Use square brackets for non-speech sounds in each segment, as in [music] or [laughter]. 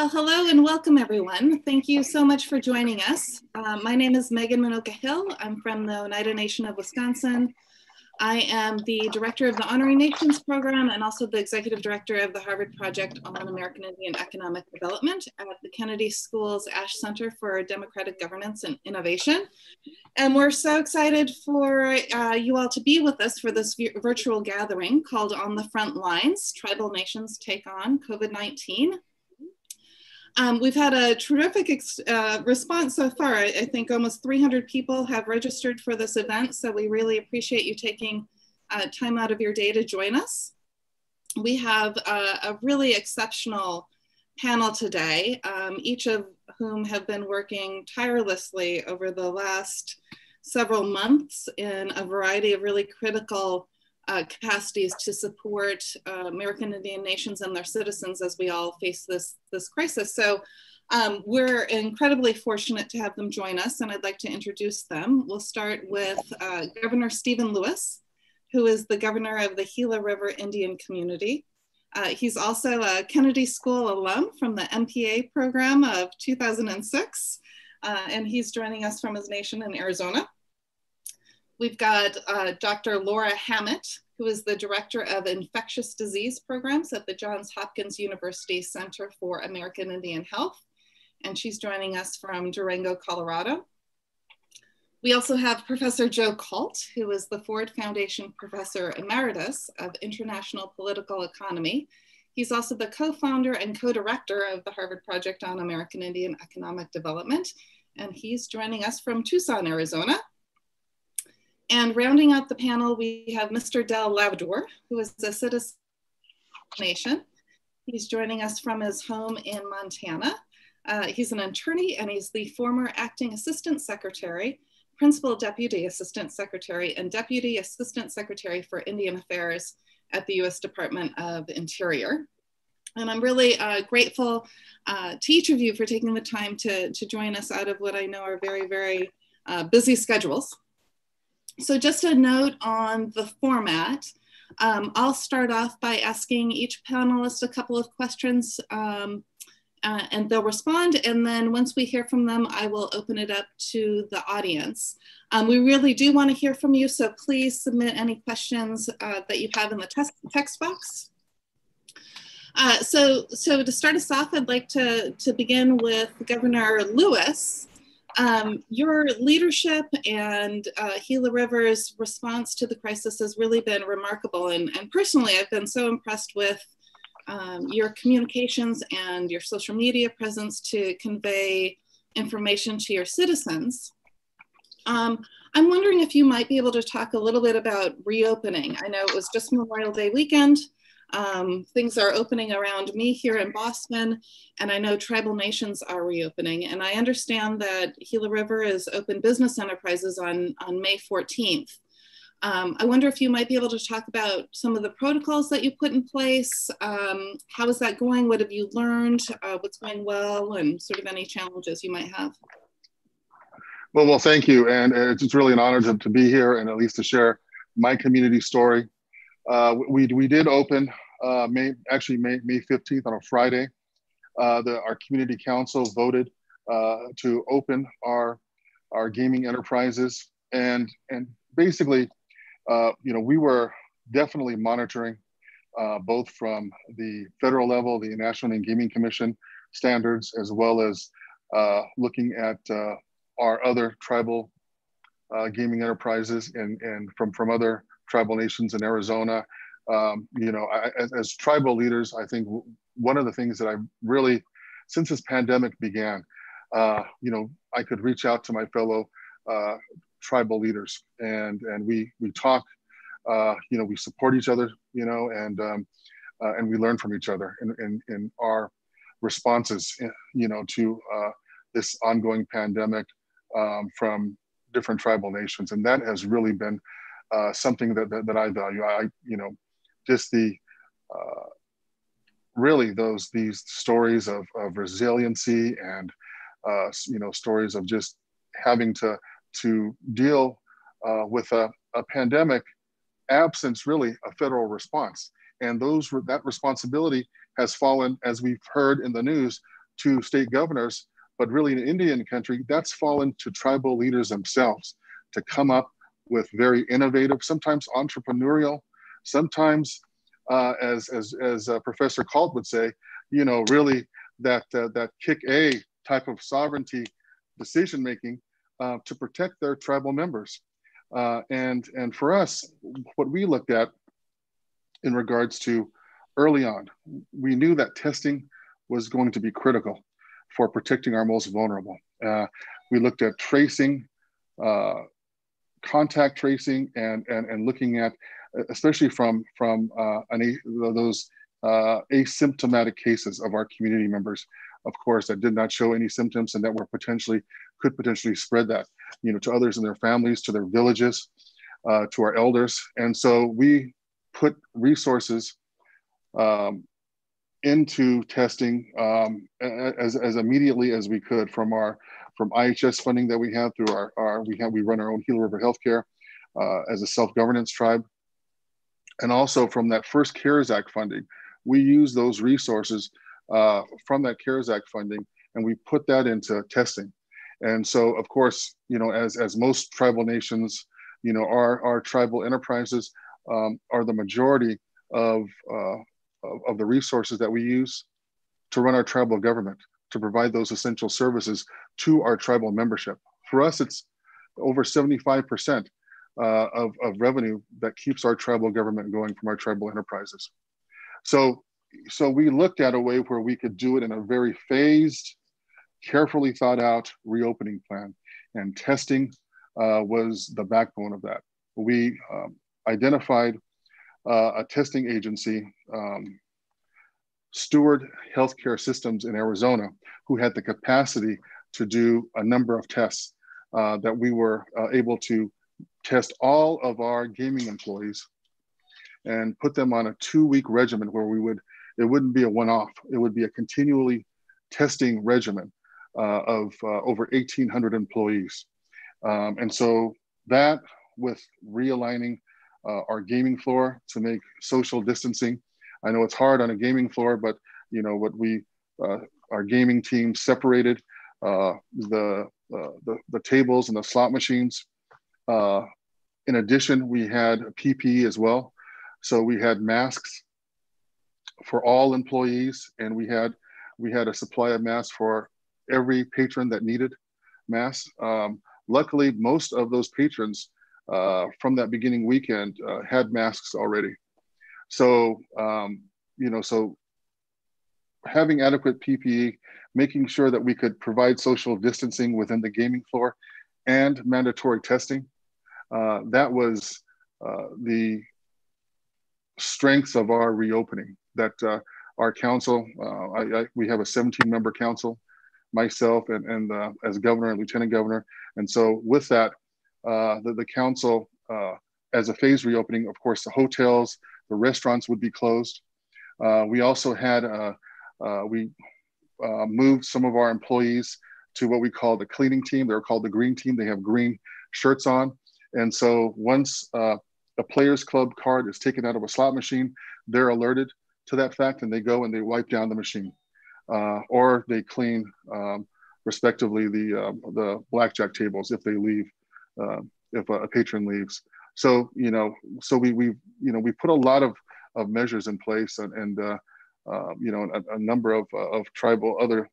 Well, hello and welcome everyone. Thank you so much for joining us. Uh, my name is Megan Minoka Hill. I'm from the Oneida Nation of Wisconsin. I am the director of the Honoring Nations program and also the executive director of the Harvard Project on American Indian Economic Development at the Kennedy School's Ash Center for Democratic Governance and Innovation. And we're so excited for uh, you all to be with us for this virtual gathering called On the Front Lines, Tribal Nations Take on COVID-19. Um, we've had a terrific uh, response so far. I, I, think almost 300 people have registered for this event, so we really appreciate you taking uh, time out of your day to join us. We have a, a really exceptional panel today, um, each of whom have been working tirelessly over the last several months in a variety of really critical uh, capacities to support uh, American Indian nations and their citizens as we all face this, this crisis. So um, we're incredibly fortunate to have them join us and I'd like to introduce them. We'll start with uh, Governor Stephen Lewis, who is the governor of the Gila River Indian Community. Uh, he's also a Kennedy School alum from the MPA program of 2006, uh, and he's joining us from his nation in Arizona. We've got uh, Dr. Laura Hammitt, who is the Director of Infectious Disease Programs at the Johns Hopkins University Center for American Indian Health. And she's joining us from Durango, Colorado. We also have Professor Joe Kalt, who is the Ford Foundation Professor Emeritus of International Political Economy. He's also the co-founder and co-director of the Harvard Project on American Indian Economic Development. And he's joining us from Tucson, Arizona. And rounding out the panel, we have Mr. Del Laverdure, who is a citizen nation. He's joining us from his home in Montana. Uh, he's an attorney and he's the former acting assistant secretary, principal deputy assistant secretary, and deputy assistant secretary for Indian Affairs at the US Department of Interior. And I'm really uh, grateful uh, to each of you for taking the time to, to join us out of what I know are very, very uh, busy schedules. So just a note on the format. Um, I'll start off by asking each panelist a couple of questions um, uh, and they'll respond. And then once we hear from them, I will open it up to the audience. Um, we really do want to hear from you, so please submit any questions uh, that you have in the text, box. Uh, so, so to start us off, I'd like to, to begin with Governor Lewis. Um, your leadership and uh, Gila River's response to the crisis has really been remarkable. And, and personally, I've been so impressed with um, your communications and your social media presence to convey information to your citizens. Um, I'm wondering if you might be able to talk a little bit about reopening. I know it was just Memorial Day weekend. Um, things are opening around me here in Boston, and I know tribal nations are reopening. And I understand that Gila River is open business enterprises on, on May 14th. Um, I wonder if you might be able to talk about some of the protocols that you put in place. Um, how is that going? What have you learned? Uh, what's going well, and sort of any challenges you might have? Well, well, thank you, and it's really an honor to, to be here and at least to share my community story. Uh, we, we did open uh, May, actually May, May 15th on a Friday. Uh, the, our community council voted uh, to open our, our gaming enterprises. And, and basically, uh, you know, we were definitely monitoring uh, both from the federal level, the National Gaming Commission standards, as well as looking at our other tribal gaming enterprises and, and from, from other tribal nations in Arizona. Um, you know, I, as, as, tribal leaders, I think one of the things that I really, since this pandemic began, uh, you know, I could reach out to my fellow uh, tribal leaders and and we we talk, uh, you know, we support each other, you know, and um, uh, and we learn from each other in, in, in our responses, you know, to uh, this ongoing pandemic um, from different tribal nations, and that has really been uh, something that, that, that I value. I you know just the uh, really those these stories of, of resiliency and uh, you know stories of just having to to deal uh, with a, a pandemic absence really a federal response and those that responsibility has fallen as we've heard in the news to state governors, but really in Indian country, that's fallen to tribal leaders themselves to come up with very innovative, sometimes entrepreneurial, sometimes, uh, as, as, as uh, Professor Kalt would say, you know, really that, uh, that kick A type of sovereignty decision making uh, to protect their tribal members. Uh, and, and for us, what we looked at in regards to early on, we knew that testing was going to be critical for protecting our most vulnerable. Uh, we looked at tracing, uh, contact tracing, and, and, and looking at, especially from, from uh, an, those uh, asymptomatic cases of our community members, of course, that did not show any symptoms and that were potentially, could potentially spread that, you know, to others in their families, to their villages, uh, to our elders. And so we put resources um, into testing um, as, as immediately as we could from our from IHS funding that we have through our, our we have we run our own Gila River Healthcare uh, as a self-governance tribe, and also from that first CARES Act funding, we use those resources uh, from that CARES Act funding and we put that into testing. And so, of course, you know, as as most tribal nations, you know, our our tribal enterprises um, are the majority of uh, of, of the resources that we use to run our tribal government, to provide those essential services to our tribal membership. For us, it's over 75% uh, of, of revenue that keeps our tribal government going from our tribal enterprises. So, so we looked at a way where we could do it in a very phased, carefully thought out reopening plan. And testing uh, was the backbone of that. We um, identified uh, a testing agency, um, Steward Healthcare Systems in Arizona, who had the capacity to do a number of tests uh, that we were uh, able to test all of our gaming employees and put them on a two week regimen where we would, it wouldn't be a one off, it would be a continually testing regimen uh, of uh, over 1,800 employees. Um, and so that with realigning uh, our gaming floor to make social distancing. I know it's hard on a gaming floor, but you know what we, uh, our gaming team separated uh, the, uh, the, the tables and the slot machines. Uh, in addition, we had PPE as well. So we had masks for all employees, and we had we had a supply of masks for every patron that needed masks. Um, luckily, most of those patrons uh, from that beginning weekend uh, had masks already. So, um, you know, so having adequate PPE, making sure that we could provide social distancing within the gaming floor and mandatory testing, uh, that was uh, the strengths of our reopening that uh, our council, uh, I, I, we have a 17 member council, myself and, and as governor and lieutenant governor. And so with that, uh, the, the council, uh, as a phase reopening, of course, the hotels, the restaurants would be closed. Uh, we also had, we moved some of our employees to what we call the cleaning team. They're called the green team. They have green shirts on. And so once uh, a players club card is taken out of a slot machine, they're alerted to that fact and they go and they wipe down the machine. Uh, or they clean um, respectively the, uh, the blackjack tables if they leave uh, if a, a, patron leaves. So you know, so we we you know we put a lot of of measures in place, and, and uh, uh, you know a, a number of uh, of tribal other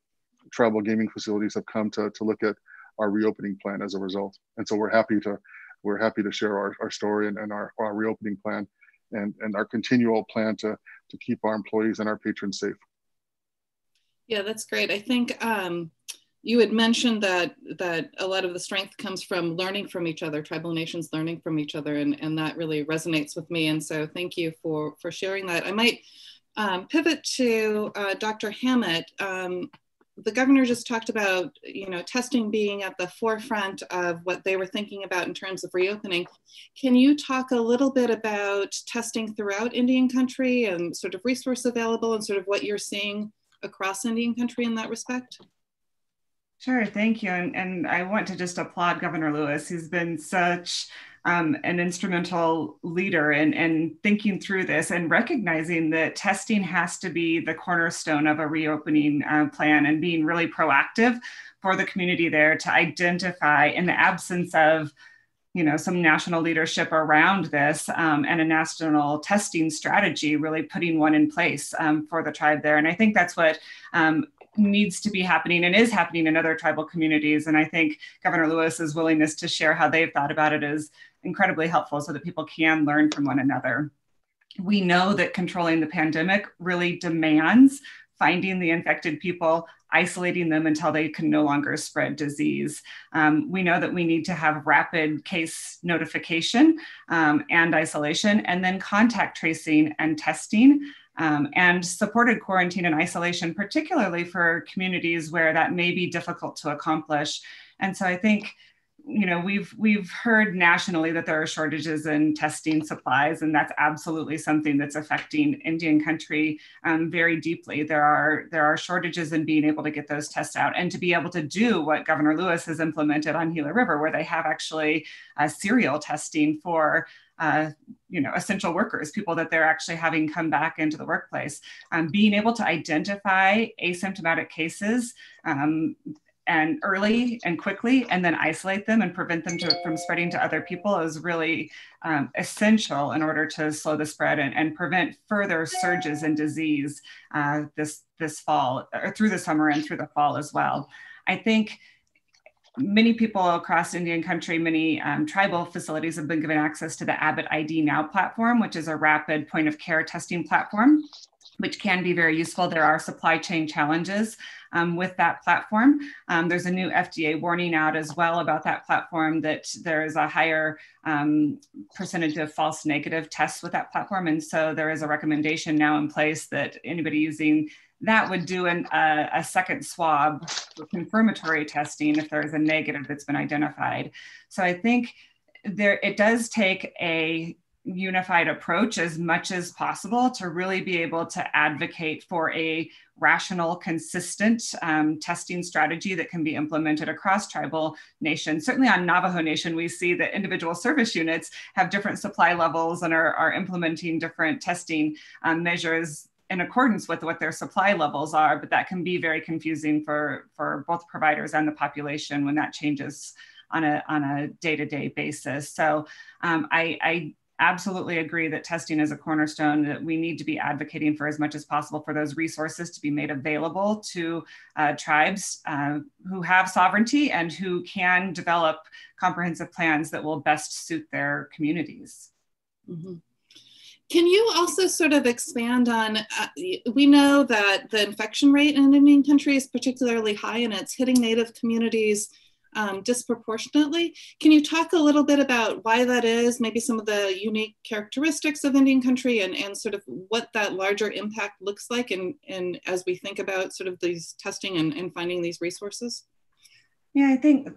tribal gaming facilities have come to to look at our reopening plan as a result. And so we're happy to we're happy to share our, our story and, and our, our reopening plan and, and our continual plan to, to keep our employees and our patrons safe. Yeah, that's great. I think um, you had mentioned that that a lot of the strength comes from learning from each other tribal nations learning from each other and, and that really resonates with me. And so thank you for for sharing that. I might um, pivot to uh, dr hammitt. Um, the governor just talked about you know testing being at the forefront of what they were thinking about in terms of reopening. Can you talk a little bit about testing throughout indian country and sort of resource available and sort of what you're seeing across indian country in that respect Sure, thank you. And, and I want to just applaud Governor Lewis, who's been such um, an instrumental leader in, in thinking through this and recognizing that testing has to be the cornerstone of a reopening uh, plan and being really proactive for the community there to identify in the absence of you know some national leadership around this um, and a national testing strategy really putting one in place um, for the tribe there and i think that's what um, needs to be happening and is happening in other tribal communities and i think governor lewis's willingness to share how they've thought about it is incredibly helpful so that people can learn from one another we know that controlling the pandemic really demands finding the infected people, isolating them until they can no longer spread disease. Um, we know that we need to have rapid case notification um, and isolation, and then contact tracing and testing. Um, and supported quarantine and isolation, particularly for communities where that may be difficult to accomplish. And so I think you know we've we've heard nationally that there are shortages in testing supplies and that's absolutely something that's affecting indian country um, very deeply there are there are shortages in being able to get those tests out and to be able to do what governor lewis has implemented on gila river where they have actually uh, serial testing for uh, you know essential workers people that they're actually having come back into the workplace. Um, being able to identify asymptomatic cases um, and early and quickly and then isolate them and prevent them to, from spreading to other people is really um, essential in order to slow the spread and, and prevent further surges in disease uh, this this fall or through the summer and through the fall as well. I think many people across Indian country, many um, tribal facilities have been given access to the Abbott ID Now platform, which is a rapid point of care testing platform which can be very useful. There are supply chain challenges um, with that platform. Um, there's a new FDA warning out as well about that platform that there is a higher um, percentage of false negative tests with that platform. And so there is a recommendation now in place that anybody using that would do an, uh, a second swab for confirmatory testing if there is a negative that's been identified. So I think there it does take a unified approach as much as possible to really be able to advocate for a rational, consistent um, testing strategy that can be implemented across tribal nations. Certainly on Navajo Nation, we see that individual service units have different supply levels and are, are implementing different testing um, measures in accordance with what their supply levels are, but that can be very confusing for, for both providers and the population when that changes on a, on a day-to-day basis. So um, I, I absolutely agree that testing is a cornerstone that we need to be advocating for as much as possible for those resources to be made available to uh, tribes uh, who have sovereignty and who can develop comprehensive plans that will best suit their communities. Mm-hmm. Can you also sort of expand on? Uh, we know that the infection rate in Indian country is particularly high and it's hitting Native communities um, disproportionately. Can you talk a little bit about why that is, maybe some of the unique characteristics of Indian country and, and sort of what that larger impact looks like and, and as we think about sort of these testing and, and finding these resources? Yeah, I think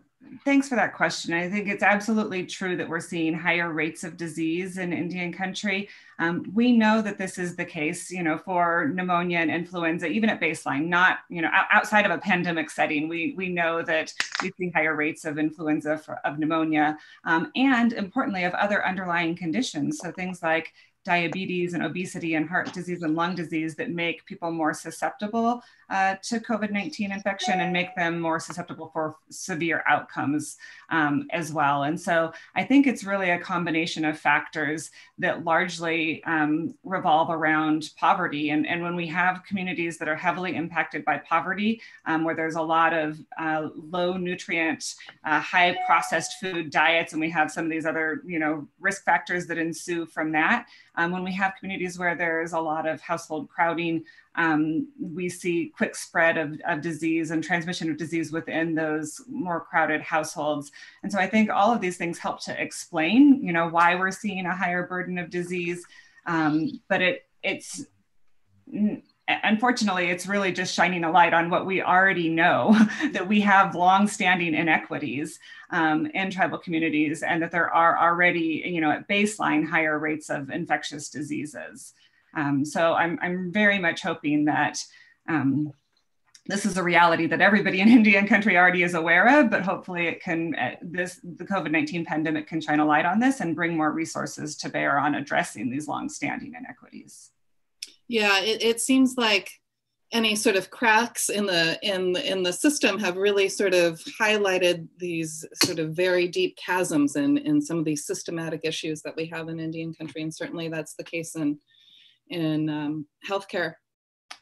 Thanks for that question. I think it's absolutely true that we're seeing higher rates of disease in Indian country. Um, we know that this is the case, you know, for pneumonia and influenza, even at baseline, not, you know, outside of a pandemic setting, we, we know that we see higher rates of influenza, for, of pneumonia, um, and importantly, of other underlying conditions. So things like diabetes and obesity and heart disease and lung disease that make people more susceptible uh, to COVID 19 infection and make them more susceptible for severe outcomes um, as well. And so I think it's really a combination of factors that largely um, revolve around poverty. And, and when we have communities that are heavily impacted by poverty, um, where there's a lot of uh, low nutrient, uh, high processed food diets, and we have some of these other you know, risk factors that ensue from that, um, when we have communities where there's a lot of household crowding, um, we see quick spread of, of disease and transmission of disease within those more crowded households. And so I think all of these things help to explain, you know, why we're seeing a higher burden of disease. Um, but it it's unfortunately, it's really just shining a light on what we already know [laughs] that we have long-standing inequities um, in tribal communities, and that there are already, you know, at baseline higher rates of infectious diseases. Um, so I'm, I'm very much hoping that um, this is a reality that everybody in [laughs] Indian country already is aware of, but hopefully it can, uh, this, the COVID-19 pandemic can shine a light on this and bring more resources to bear on addressing these longstanding inequities. Yeah, it, it seems like any sort of cracks in the in in the system have really sort of highlighted these sort of very deep chasms in in some of these systematic issues that we have in Indian country, and certainly that's the case in in um, healthcare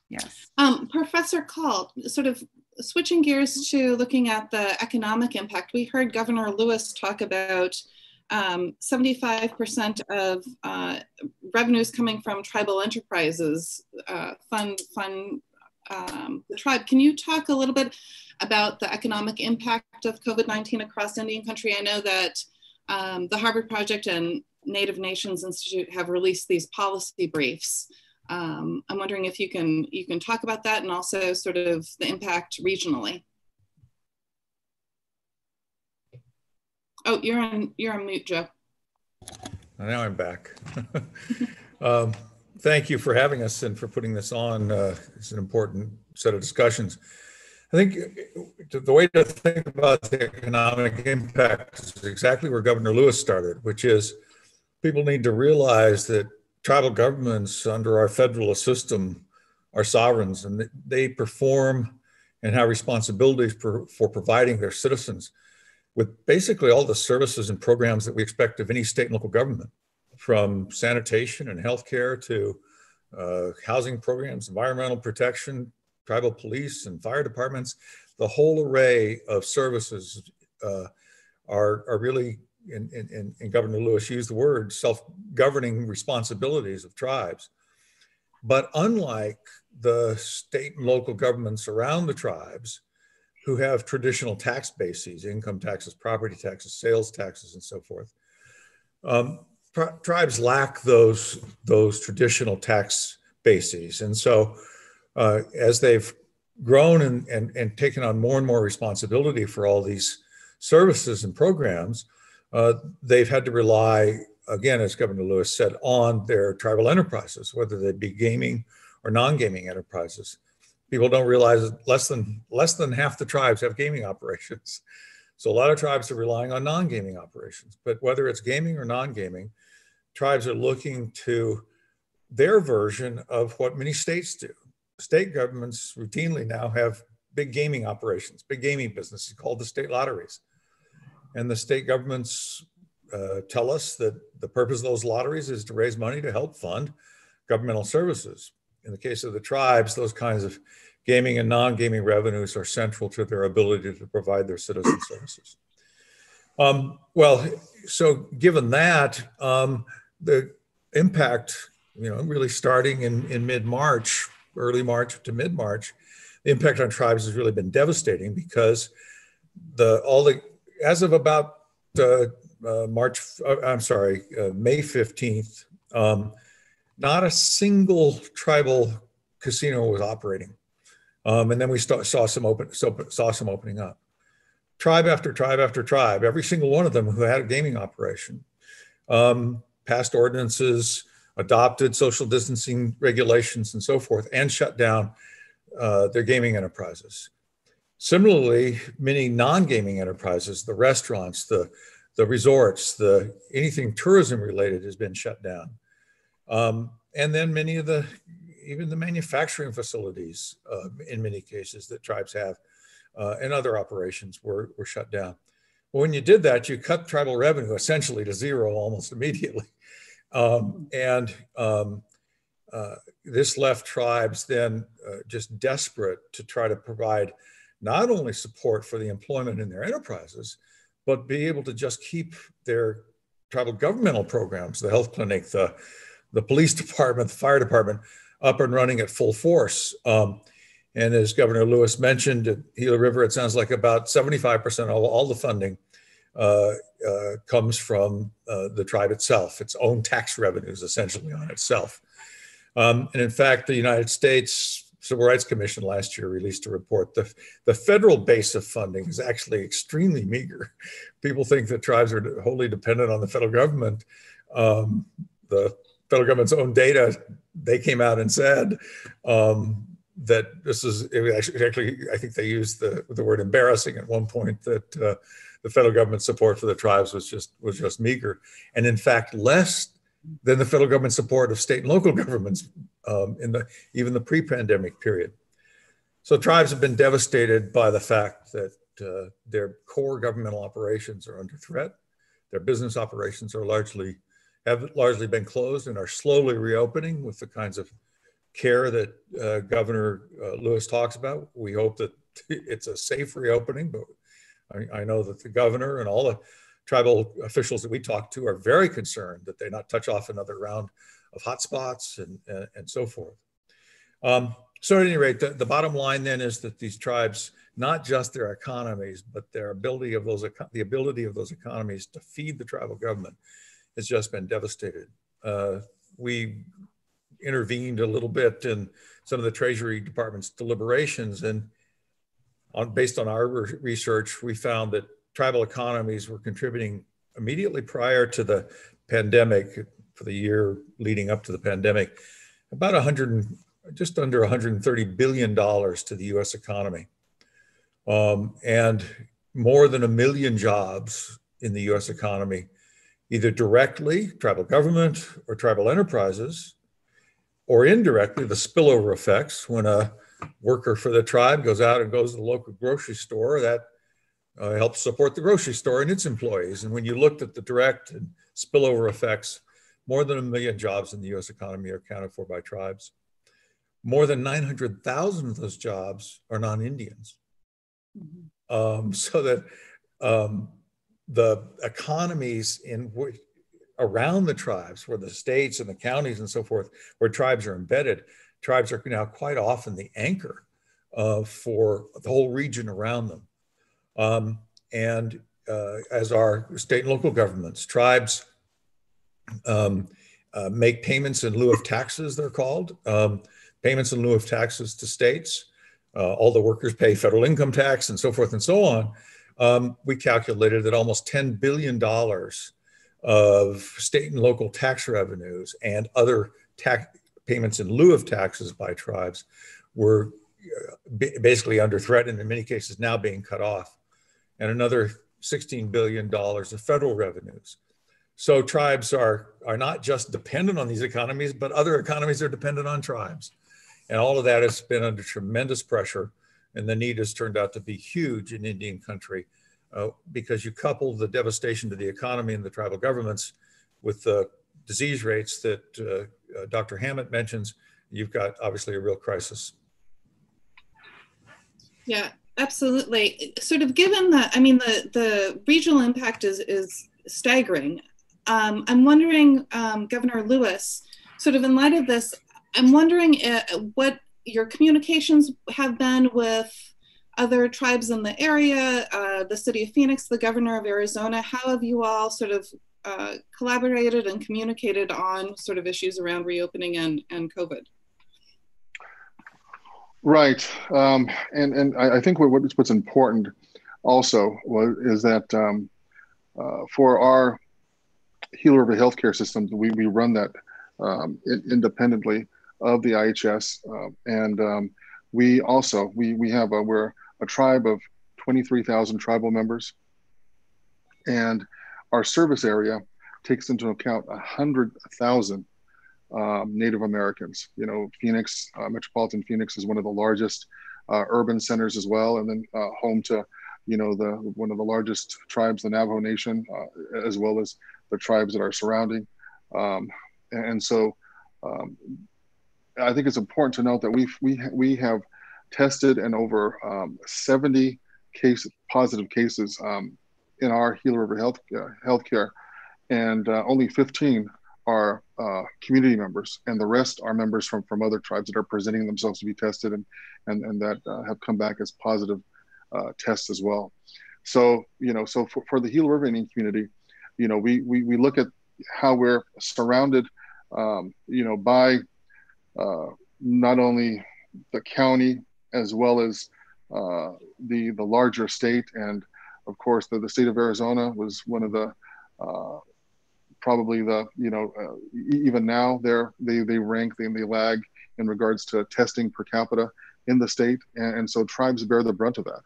Yes. Um, Professor Kalt, sort of switching gears to looking at the economic impact, we heard Governor Lewis talk about 75% um, of uh, revenues coming from tribal enterprises uh, fund, fund um, the tribe. Can you talk a little bit about the economic impact of COVID-19 across Indian country? I know that um, the Harvard Project and Native Nations Institute have released these policy briefs um, I'm wondering if you can you can talk about that and also sort of the impact regionally. Oh, you're on you're on mute, Joe. Now I'm back. [laughs] um, thank you for having us and for putting this on. Uh, it's an important set of discussions. I think the way to think about the economic impact is exactly where Governor Lewis started, which is people need to realize that tribal governments under our federal system are sovereigns and they perform and have responsibilities for, for providing their citizens with basically all the services and programs that we expect of any state and local government, from sanitation and healthcare to uh, housing programs, environmental protection, tribal police and fire departments. The whole array of services uh, are, are really and, and, and Governor Lewis used the word self-governing responsibilities of tribes. But unlike the state and local governments around the tribes who have traditional tax bases, income taxes, property taxes, sales taxes, and so forth, um, tribes lack those, those traditional tax bases. And so uh, as they've grown and, and, and taken on more and more responsibility for all these services and programs, uh, they've had to rely, again, as Governor Lewis said, on their tribal enterprises, whether they be gaming or non-gaming enterprises. People don't realize less than less than half the tribes have gaming operations. So a lot of tribes are relying on non-gaming operations. But whether it's gaming or non-gaming, tribes are looking to their version of what many states do. State governments routinely now have big gaming operations, big gaming businesses called the state lotteries. And the state governments uh, tell us that the purpose of those lotteries is to raise money to help fund governmental services. In the case of the tribes, those kinds of gaming and non-gaming revenues are central to their ability to provide their citizen services. Um, well, so given that, um, the impact, you know, really starting in, in mid-March, early March to mid-March, the impact on tribes has really been devastating because the all the as of about uh, uh, March, uh, I'm sorry, uh, May 15th, um, not a single tribal casino was operating. Um, and then we saw some open, saw some opening up. Tribe after tribe after tribe, every single one of them who had a gaming operation, um, passed ordinances, adopted social distancing regulations and so forth, and shut down uh, their gaming enterprises. Similarly, many non-gaming enterprises, the restaurants, the, the resorts, the anything tourism related has been shut down. Um, and then many of the, even the manufacturing facilities uh, in many cases that tribes have uh, and other operations were, were shut down. When you did that, you cut tribal revenue essentially to zero almost [laughs] immediately. Um, and um, uh, this left tribes then uh, just desperate to try to provide not only support for the employment in their enterprises, but be able to just keep their tribal governmental programs, the health clinic, the, the police department, the fire department, up and running at full force. Um, and as Governor Lewis mentioned at Gila River, it sounds like about 75% of all the funding uh, uh, comes from uh, the tribe itself, its own tax revenues essentially on itself. Um, and in fact, the United States Civil Rights Commission last year released a report. The, the federal base of funding is actually extremely meager. People think that tribes are wholly dependent on the federal government. Um, the federal government's own data, they came out and said um, that this is actually, actually, I think they used the, the word embarrassing at one point that uh, the federal government support for the tribes was just was just meager, and in fact less than the federal government support of state and local [laughs] governments um, in the even the pre-pandemic period. So tribes have been devastated by the fact that uh, their core governmental operations are under threat. Their business operations are largely have largely been closed and are slowly reopening with the kinds of care that uh, Governor uh, Lewis talks about. We hope that [laughs] it's a safe reopening, but I, I, know that the governor and all the tribal officials that we talk to are very concerned that they not touch off another round of hotspots and, and, and so forth. Um, so at any rate, the, the, bottom line then is that these tribes, not just their economies, but their ability of those, the ability of those economies to feed the tribal government has just been devastated. Uh, we intervened a little bit in some of the Treasury Department's deliberations. And on, based on our research, we found that tribal economies were contributing immediately prior to the pandemic, for the year leading up to the pandemic, about 100, just under 130 billion dollars to the U.S. economy, um, and more than a million jobs in the U.S. economy, either directly, tribal government or tribal enterprises, or indirectly the spillover effects when a worker for the tribe goes out and goes to the local grocery store that uh, helps support the grocery store and its employees and when you looked at the direct and spillover effects more than a million jobs in the us economy are accounted for by tribes more than 900000 of those jobs are non-indians mm-hmm. um, [laughs] so that um, the economies in which around the tribes, where the states and the counties and so forth, where tribes are embedded, tribes are now quite often the anchor uh, for the whole region around them. Um, and uh, as our state and local governments, tribes um, uh, make payments in lieu of taxes, they're called, um, payments in lieu of taxes to states. Uh, all the workers pay federal income tax and so forth and so on. Um, we calculated that almost $10 billion of state and local tax revenues and other tax payments in lieu of taxes by tribes were uh, basically under threat and in many cases now being cut off and another $16 billion of federal revenues so tribes are, are not just dependent on these economies but other economies are dependent on tribes and all of that has been under tremendous pressure and the need has turned out to be huge in indian country uh, because you couple the devastation to the economy and the tribal governments with the disease rates that uh, uh, Dr. Hammitt mentions, you've got obviously a real crisis. Yeah, absolutely. Sort of given that, I mean, the, the regional impact is, is staggering. Um, I'm wondering, um, Governor Lewis, sort of in light of this, I'm wondering uh, what your communications have been with other tribes in the area, uh, the city of Phoenix, the governor of Arizona. How have you all sort of uh, collaborated and communicated on sort of issues around reopening and, and COVID? Right, um, and and I think what, what's important also was, is that um, uh, for our Gila River healthcare system, we, we run that um, independently of the IHS, uh, and um, we also we we have a we're a tribe of 23,000 tribal members. And our service area takes into account 100,000 um, Native Americans. You know, Phoenix, uh, Metropolitan Phoenix is one of the largest uh, urban centers as well, and then uh, home to, you know, the one of the largest tribes, the Navajo Nation, uh, as well as the tribes that are surrounding. Um, and so, um, I think it's important to note that we we we have tested and over um, 70 case positive cases um, in our Gila River Health uh, Healthcare, and uh, only 15 are uh, community members, and the rest are members from from other tribes that are presenting themselves to be tested and and and that uh, have come back as positive uh, tests as well. So you know, so for, for the Gila River Indian community, you know, we we we look at how we're surrounded, um, you know, by uh, not only the county as well as uh, the the larger state. And of course, the, the state of Arizona was one of the uh, probably the you know uh, even now they're they they rank they, they lag in regards to testing per capita in the state. And, and, so tribes bear the brunt of that.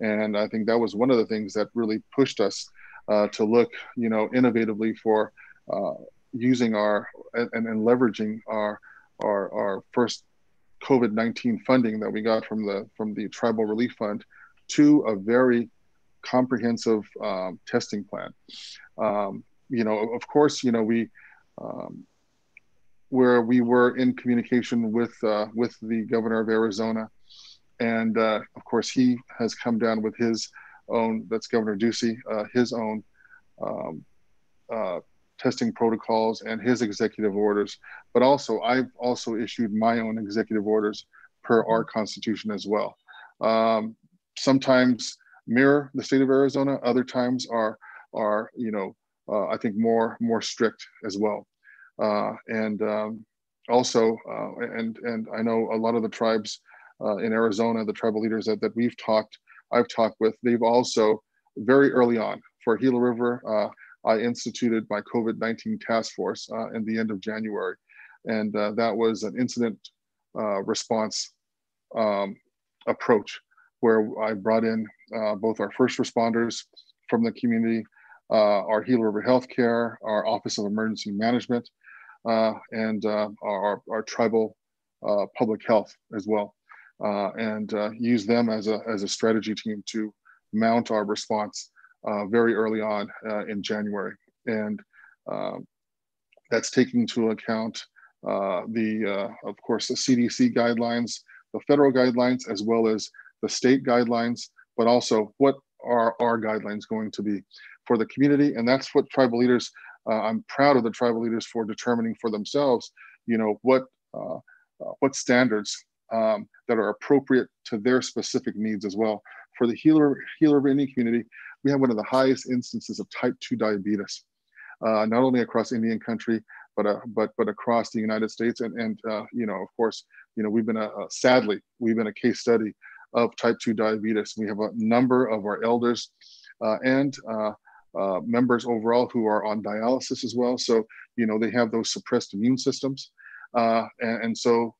And I think that was one of the things that really pushed us uh, to look, you know, innovatively for uh, using our and, and leveraging our, our, our first COVID-19 funding that we got from the, from the Tribal Relief Fund to a very comprehensive um, testing plan. Um, you know, of course, you know, we, um, where we were in communication with uh, with the governor of Arizona, and uh, of course he has come down with his own. That's Governor Ducey, uh, his own um, uh, testing protocols and his executive orders. But also, I've also issued my own executive orders per our constitution as well. Um, sometimes mirror the state of Arizona. Other times are are you know uh, I think more more strict as well. Uh, and um, also, uh, and and I know a lot of the tribes uh, in Arizona, the tribal leaders that, that we've talked, I've talked with, they've also very early on for Gila River, uh, I instituted my COVID-19 task force in the end of January. And that was an incident response um, approach where I brought in both our first responders from the community, Uh, our Gila River Healthcare, our Office of Emergency Management, uh, and uh, our, our tribal uh, public health as well, uh, and uh, use them as a, as a strategy team to mount our response very early on in January. And um, that's taking into account the, of course, the CDC guidelines, the federal guidelines, as well as the state guidelines, but also what are our guidelines going to be for the community? And that's what tribal leaders uh, I'm proud of the tribal leaders for determining for themselves, you know, what uh, uh, what standards um, that are appropriate to their specific needs as well. For the Gila, Gila River Indian community, we have one of the highest instances of type 2 diabetes, uh, not only across Indian country, but, uh, but, but across the United States. And, and uh, you know, of course, you know, we've been, a, sadly, we've been a case study of type 2 diabetes. We have a number of our elders and uh, members overall who are on dialysis as well. So, you know, they have those suppressed immune systems. Uh, and, and, so,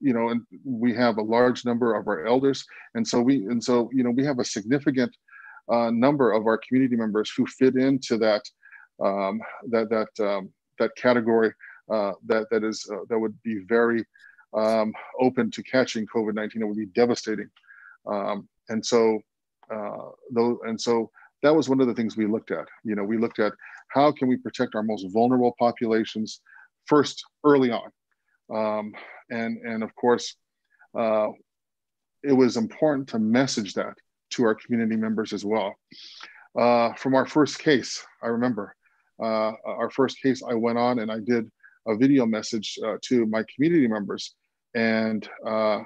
you know, and we have a large number of our elders. And so we, and so, you know, we have a significant uh, number of our community members who fit into that, um, that, that, um, that category uh, that, that is, uh, that would be very um, open to catching COVID-19. It would be devastating. Um, and so, uh, though, and so that was one of the things we looked at. You know, we looked at how can we protect our most vulnerable populations first early on, um, and and of course, uh, it was important to message that to our community members as well. Uh, from our first case, I remember uh, our first case. I went on and I did a video message uh, to my community members and uh,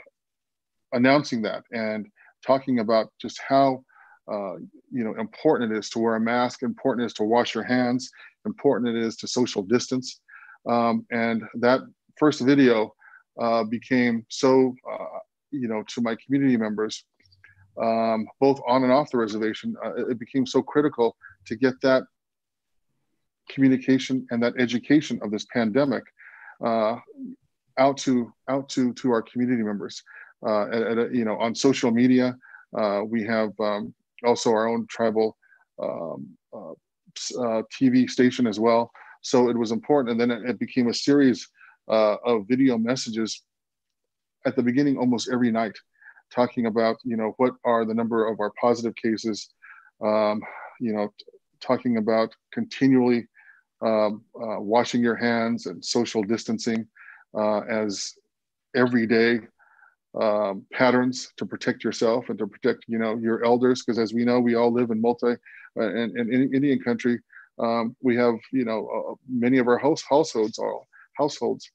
announcing that and talking about just how uh, you know, important it is to wear a mask, important it is to wash your hands, important it is to social distance. Um, and that first video uh, became so, uh, you know, to my community members, um, both on and off the reservation, uh, it became so critical to get that communication and that education of this pandemic uh, out to out to to our community members. Uh, at, at, you know, on social media, we have um, also our own tribal um, uh, uh, TV station as well. So it was important. And then it, it became a series uh, of video messages at the beginning almost every night, talking about, you know, what are the number of our positive cases, um, you know, talking about continually um, uh, washing your hands and social distancing uh, as every day um, patterns to protect yourself and to protect you know your elders because as we know we all live in multi uh, in, in Indian country. Um, we have you know uh, many of our house households are households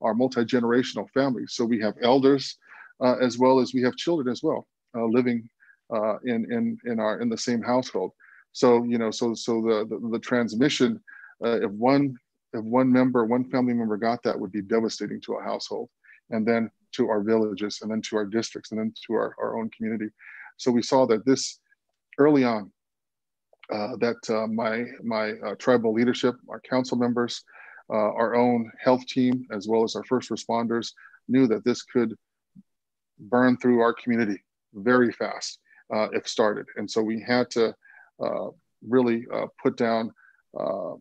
are multi-generational families. So we have elders uh, as well as we have children as well uh, living uh, in in in our in the same household. So you know so so the the, the transmission uh, if one if one member one family member got that would be devastating to a household. And then to our villages and then to our districts and then to our, our own community. So we saw that this early on, uh, that uh, my, my uh, tribal leadership, our council members, uh, our own health team, as well as our first responders knew that this could burn through our community very fast uh, if started. And so we had to uh, really uh, put down uh,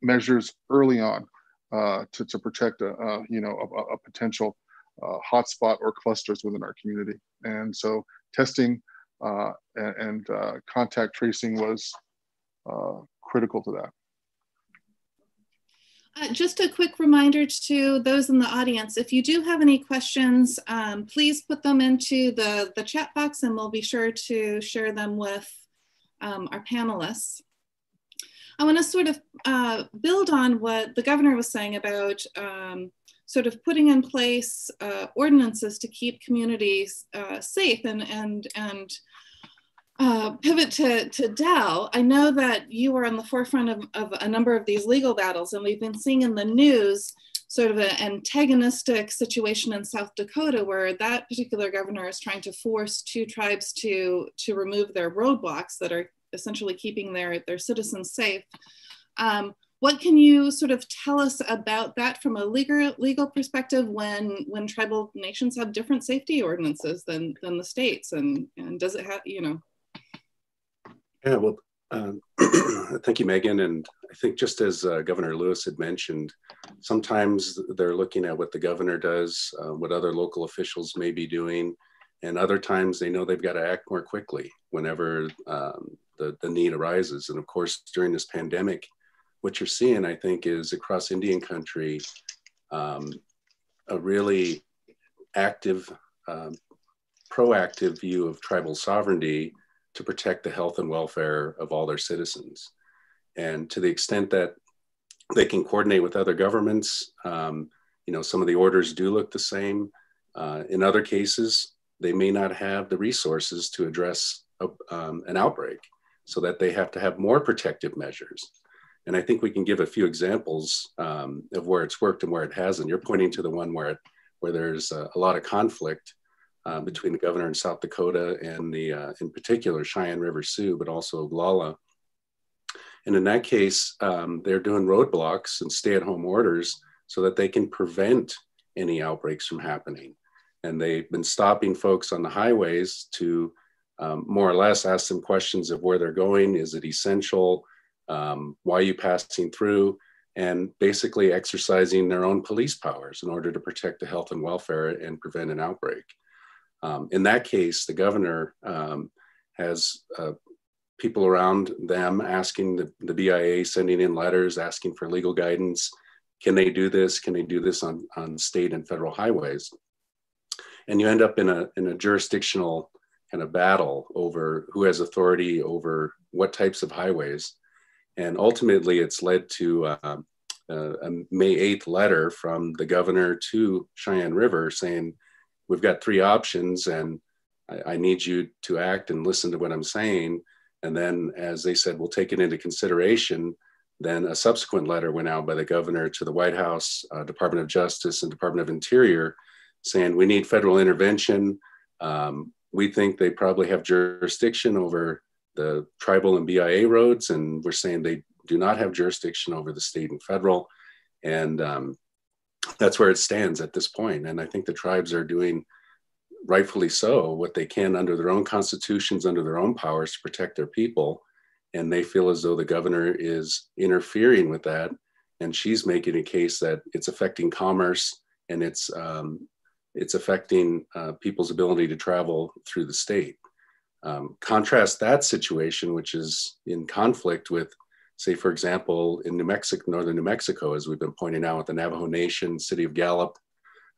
measures early on uh, to, to protect a, a you know a, a potential uh, hotspot or clusters within our community. And so testing and, and contact tracing was critical to that. Uh, just a quick reminder to those in the audience, if you do have any questions, um, please put them into the, the chat box and we'll be sure to share them with um, our panelists. I want to sort of uh, build on what the governor was saying about um, sort of putting in place uh, ordinances to keep communities uh, safe and, and, and uh, pivot to, to Del, I know that you are on the forefront of, of a number of these legal battles, and we've been seeing in the news sort of an antagonistic situation in South Dakota where that particular governor is trying to force two tribes to, to remove their roadblocks that are essentially keeping their, their citizens safe. Um, what can you sort of tell us about that from a legal legal perspective when when tribal nations have different safety ordinances than than the states and and does it have you know yeah, well, um, [clears throat] thank you, Megan. And I think just as uh, Governor Lewis had mentioned, sometimes they're looking at what the governor does, uh, what other local officials may be doing, and other times they know they've got to act more quickly whenever um, the, the need arises. And of course, during this pandemic, what you're seeing, I think, is across Indian country, um, a really active, um, proactive view of tribal sovereignty to protect the health and welfare of all their citizens. And to the extent that they can coordinate with other governments, um, you know, some of the orders do look the same. Uh, in other cases, they may not have the resources to address a, um, an outbreak, so that they have to have more protective measures. And I think we can give a few examples um, of where it's worked and where it hasn't. You're pointing to the one where it, where there's a, a lot of conflict uh, between the governor in South Dakota and the, uh, in particular, Cheyenne River Sioux, but also Oglala. And in that case, um, they're doing roadblocks and stay at home orders so that they can prevent any outbreaks from happening. And they've been stopping folks on the highways to um, more or less ask them questions of where they're going. Is it essential? Um, why are you passing through? And basically exercising their own police powers in order to protect the health and welfare and prevent an outbreak. Um, in that case, the governor um, has uh, people around them asking the, the BIA, sending in letters asking for legal guidance. Can they do this? Can they do this on, on state and federal highways? And you end up in a, in a jurisdictional kind of battle over who has authority over what types of highways. And ultimately, it's led to uh, a May 8th letter from the governor to Cheyenne River saying, we've got three options and I, I, need you to act and listen to what I'm saying. And then, as they said, we'll take it into consideration. Then a subsequent letter went out by the governor to the White House, uh, Department of Justice, and Department of Interior saying we need federal intervention. Um, we think they probably have jurisdiction over the tribal and BIA roads, and we're saying they do not have jurisdiction over the state and federal. And um, that's where it stands at this point. And I think the tribes are doing rightfully so what they can under their own constitutions, under their own powers to protect their people. And they feel as though the governor is interfering with that. And she's making a case that it's affecting commerce and it's um, it's affecting uh, people's ability to travel through the state. Um, contrast that situation, which is in conflict with say, for example, in New Mexico, northern New Mexico, as we've been pointing out with the Navajo Nation, city of Gallup,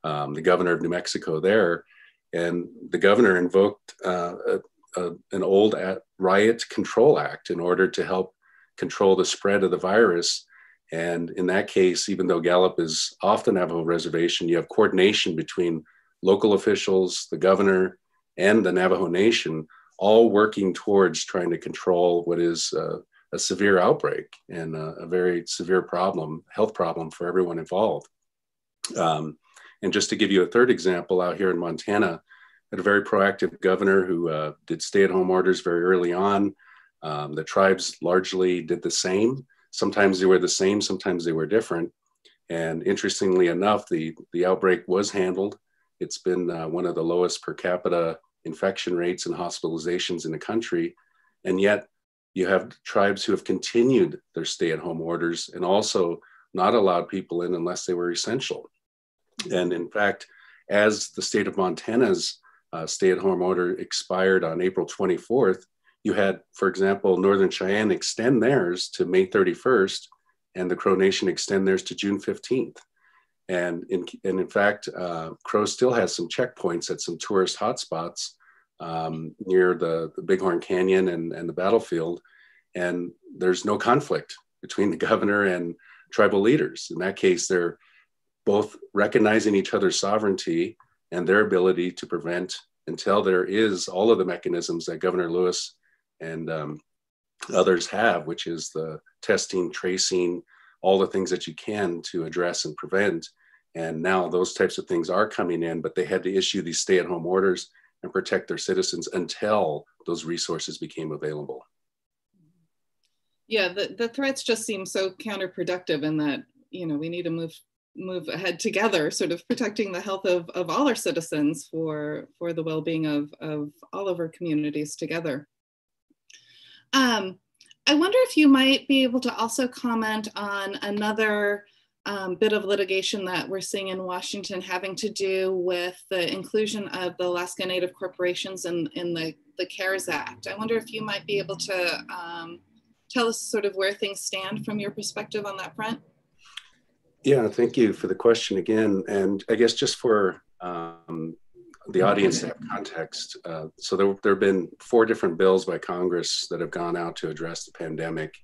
um, the governor of New Mexico there, and the governor invoked uh, a, a, an old riot control act in order to help control the spread of the virus. And in that case, even though Gallup is off the Navajo reservation, you have coordination between local officials, the governor, and the Navajo Nation, all working towards trying to control what is a severe outbreak and a, a, very severe problem, health problem for everyone involved. Um, and just to give you a third example, out here in Montana, had a very proactive governor who uh, did stay-at-home orders very early on. Um, the tribes largely did the same. Sometimes they were the same, sometimes they were different. And interestingly enough, the, the outbreak was handled It's been uh, one of the lowest per capita infection rates and hospitalizations in the country. And yet, you have tribes who have continued their stay at home orders and also not allowed people in unless they were essential. And in fact, as the state of Montana's uh, stay at home order expired on April 24th, you had, for example, Northern Cheyenne extend theirs to May 31st and the Crow Nation extend theirs to June 15th. And in, and in fact, uh, Crow still has some checkpoints at some tourist hotspots um, near the, the Bighorn Canyon and, and the battlefield. And there's no conflict between the [laughs] governor and tribal leaders. In that case, they're both recognizing each other's sovereignty and their ability to prevent until there is all of the mechanisms that Governor Lewis and um, others have, which is the testing, tracing, all the things that you can to address and prevent. And now those types of things are coming in, but they had to issue these stay at home orders and protect their citizens until those resources became available. Yeah, the, the threats just seem so counterproductive in that, you know, we need to move move ahead together, sort of protecting the health of, of all our citizens for, for the well-being of, of all of our communities together. Um, I wonder if you might be able to also comment on another um, bit of litigation that we're seeing in Washington having to do with the inclusion of the Alaska Native corporations in, in the, the CARES Act. I wonder if you might be able to um, tell us sort of where things stand from your perspective on that front. Yeah, thank you for the question again. And I guess just for um, the audience to have context, uh, so there, there have been four different bills by Congress that have gone out to address the pandemic.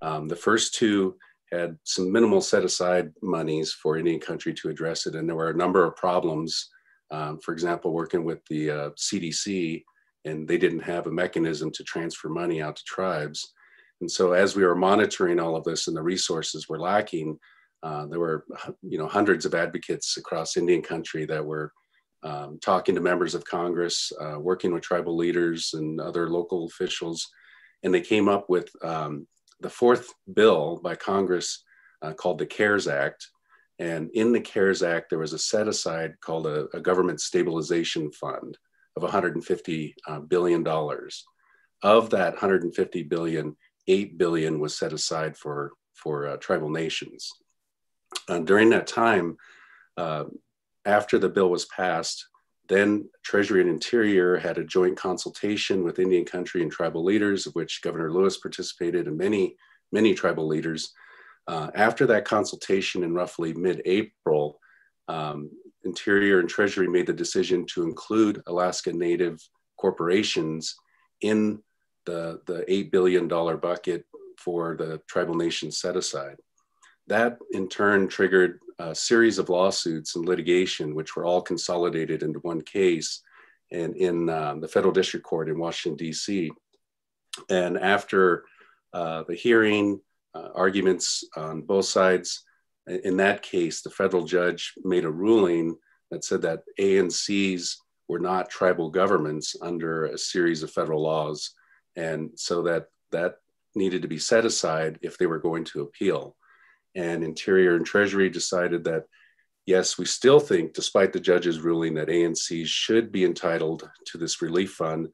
Um, the first two had some minimal set aside monies for Indian country to address it. And there were a number of problems. Um, for example, working with the uh, CDC, and they didn't have a mechanism to transfer money out to tribes. And so, as we were monitoring all of this and the resources were lacking, uh, there were, you know, hundreds of advocates across Indian country that were um, talking to members of Congress, uh, working with tribal leaders and other local officials, and they came up with um, the fourth bill by Congress uh, called the CARES Act. And in the CARES Act, there was a set aside called a, a government stabilization fund of 150 uh, billion dollars. Of that 150 billion, 8 billion was set aside for for uh, tribal nations. during that time, uh, after the bill was passed, then Treasury and Interior had a joint consultation with Indian country and tribal leaders, of which Governor Lewis participated and many, many tribal leaders. Uh, after that consultation in roughly mid April, um, Interior and Treasury made the decision to include Alaska Native corporations in the, the $8 billion bucket for the tribal nation set aside. That in turn triggered a series of lawsuits and litigation, which were all consolidated into one case and in um, the federal district court in Washington, D.C. And after uh, the hearing, uh, arguments on both sides, in that case, the federal judge made a ruling that said that ANCs were not tribal governments under a series of federal laws. And so that that needed to be set aside if they were going to appeal and Interior and Treasury decided that yes, we still think, despite the judge's ruling, that ANCs should be entitled to this relief fund,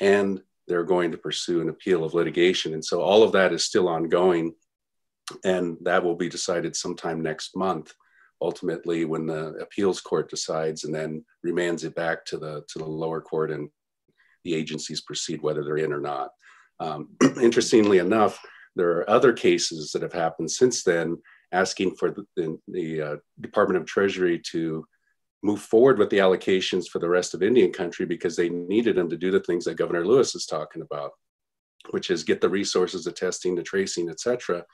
and they're going to pursue an appeal of litigation. And so all of that is still ongoing, and that will be decided sometime next month. Ultimately, when the appeals court decides and then remands it back to the to the lower court, and the agencies proceed whether they're in or not. Um, [clears throat] interestingly enough, there are other cases that have happened since then asking for the, the, the uh, Department of Treasury to move forward with the allocations for the rest of Indian country because they needed them to do the things that Governor Lewis is talking about, which is get the resources, the testing, the tracing, et cetera,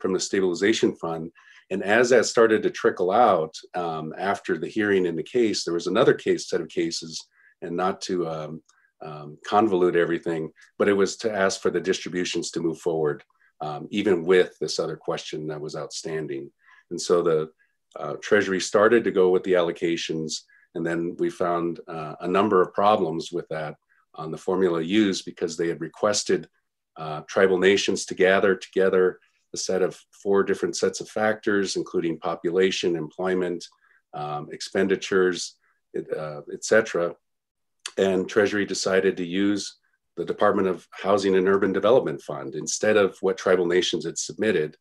from the stabilization fund. And as that started to trickle out um, after the hearing in the case, there was another case set of cases, and not to um, um, convolute everything, but it was to ask for the distributions to move forward um, even with this other question that was outstanding. And so the uh, Treasury started to go with the allocations, and then we found uh, a number of problems with that on the formula used because they had requested uh, tribal nations to gather together a set of four different sets of factors, including population, employment, um, expenditures, uh, etc. And Treasury decided to use the Department of Housing and Urban Development Fund instead of what tribal nations had submitted,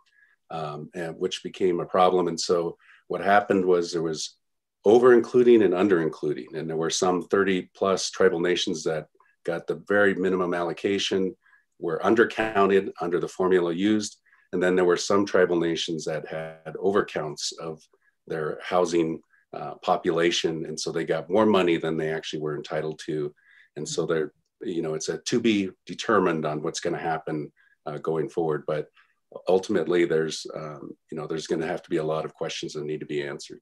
um, and which became a problem. And so what happened was there was over including and under including, and there were some 30 plus tribal nations that got the very minimum allocation, were undercounted under the formula used, and then there were some tribal nations that had overcounts of their housing uh, population, and so they got more money than they actually were entitled to, and so they're you know it's a to be determined on what's going to happen uh, going forward, but ultimately there's um, you know there's going to have to be a lot of questions that need to be answered.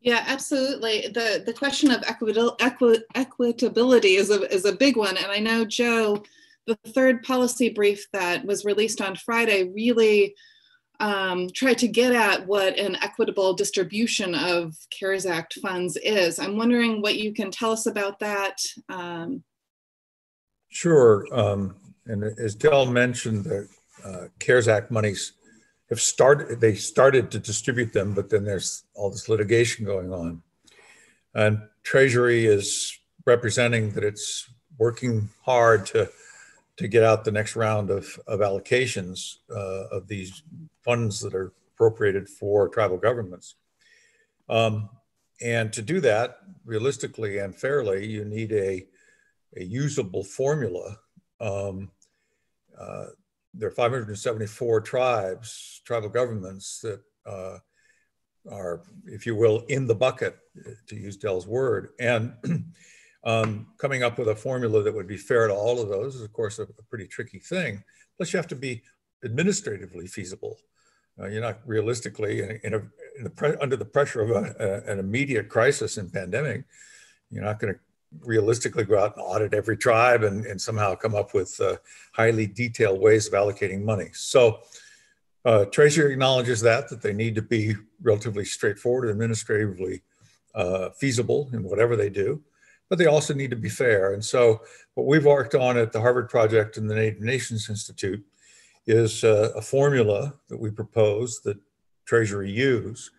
Yeah, absolutely. The the question of equitability is a is a big one, and I know Joe, the third policy brief that was released on Friday really um, try to get at what an equitable distribution of CARES Act funds is. I'm wondering what you can tell us about that. Um, sure. Um, and as Del mentioned, the uh, CARES Act monies have started, they started to distribute them, but then there's all this litigation going on. And Treasury is representing that it's working hard to to get out the next round of, of allocations uh, of these funds that are appropriated for tribal governments. Um, and to do that realistically and fairly, you need a, a usable formula. Um, uh, there are 574 tribes, tribal governments that uh, are, if you will, in the bucket, to use Del's word. And [clears throat] Um, coming up with a formula that would be fair to all of those is, of course, a, a pretty tricky thing. Plus, you have to be administratively feasible. Uh, you're not realistically in in a, in the under the pressure of a, an immediate crisis and pandemic. You're not going to realistically go out and audit every tribe and, and somehow come up with uh, highly detailed ways of allocating money. So, uh, Treasury acknowledges that that they need to be relatively straightforward and administratively uh, feasible in whatever they do but they also need to be fair. And so, what we've worked on at the Harvard Project and the Native Nations Institute is uh, a formula that we propose that Treasury use.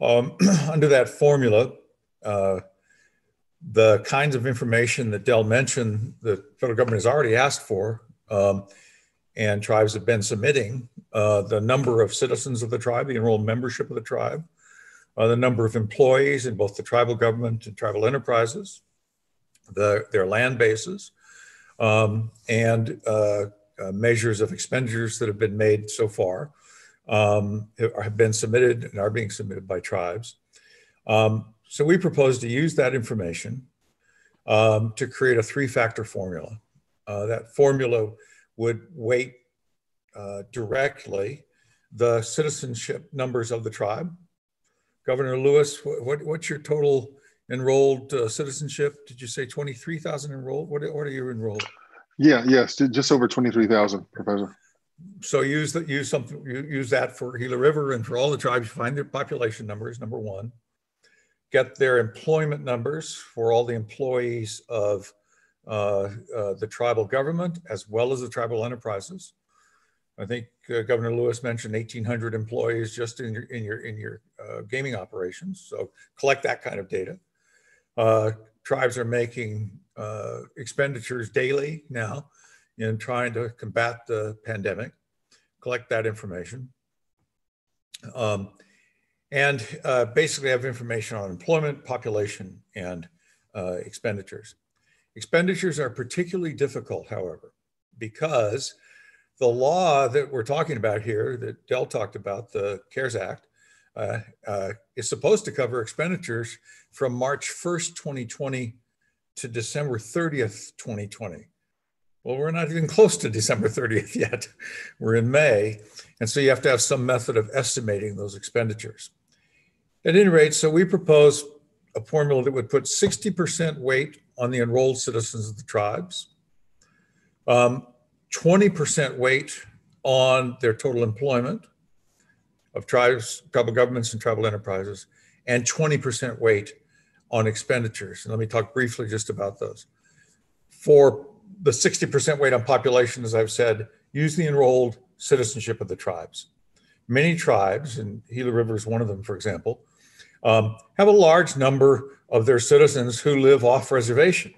Um, [clears throat] under that formula, uh, the kinds of information that Del mentioned, the federal government has already asked for, um, and tribes have been submitting uh, the number of citizens of the tribe, the enrolled membership of the tribe, uh, the number of employees in both the tribal government and tribal enterprises, the, their land bases, um, and uh, uh, measures of expenditures that have been made so far um, have been submitted and are being submitted by tribes. Um, so we propose to use that information um, to create a three-factor formula. Uh, that formula would weight uh, directly the citizenship numbers of the tribe Governor Lewis, what, what's your total enrolled uh, citizenship? Did you say 23,000 enrolled? What, what are you enrolled? Yeah, yes, just over 23,000, Professor. So use that, use something, use that for Gila River and for all the tribes, find their population numbers, number one. Get their employment numbers for all the employees of uh, uh, the tribal government as well as the tribal enterprises. I think uh, Governor Lewis mentioned 1,800 employees just in your in your in your uh, gaming operations. So collect that kind of data. Uh, tribes are making uh, expenditures daily now in trying to combat the pandemic. Collect that information. Um, and uh, basically have information on employment, population, and uh, expenditures. Expenditures are particularly difficult, however, because the law that we're talking about here, that Del talked about, the CARES Act, uh, uh, is supposed to cover expenditures from March 1st, 2020 to December 30th, 2020. Well, we're not even close to December 30th [laughs] yet. We're in May. And so you have to have some method of estimating those expenditures. At any rate, so we propose a formula that would put 60% weight on the enrolled citizens of the tribes, um, 20% weight on their total employment of tribes, tribal governments, and tribal enterprises, and 20% weight on expenditures. And let me talk briefly just about those. For the 60% weight on population, as I've said, use the enrolled citizenship of the tribes. Many tribes, and Gila River is one of them, for example, um, have a large number of their citizens who live off reservation.